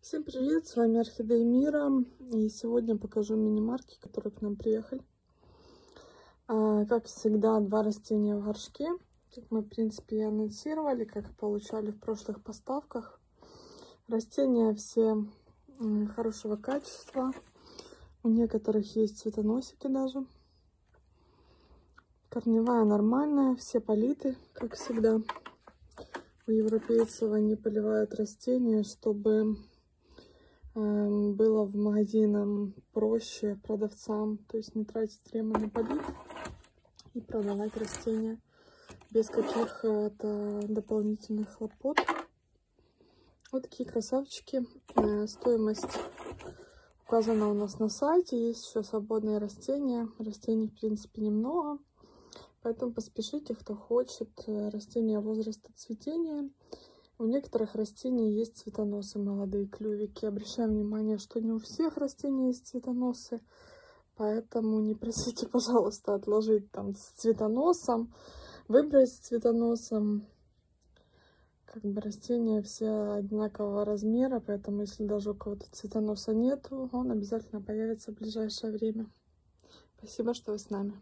Всем привет, с вами Орхидея Мира, и сегодня покажу мини-марки, которые к нам приехали. А, как всегда, два растения в горшке, как мы, в принципе, и анонсировали, как получали в прошлых поставках. Растения все хорошего качества, у некоторых есть цветоносики даже. Корневая нормальная, все политы, как всегда. У европейцев они поливают растения, чтобы было в магазинах проще продавцам, то есть не тратить время на полив и продавать растения без каких-то дополнительных хлопот. Вот такие красавчики. Э, стоимость указана у нас на сайте. Есть еще свободные растения. Растений, в принципе, немного. Поэтому поспешите, кто хочет э, растения возраста цветения. У некоторых растений есть цветоносы, молодые клювики. Обращаем внимание, что не у всех растений есть цветоносы. Поэтому не просите, пожалуйста, отложить там с цветоносом, выбрать с цветоносом. Как бы растения все одинакового размера, поэтому если даже у кого-то цветоноса нету, он обязательно появится в ближайшее время. Спасибо, что вы с нами.